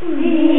We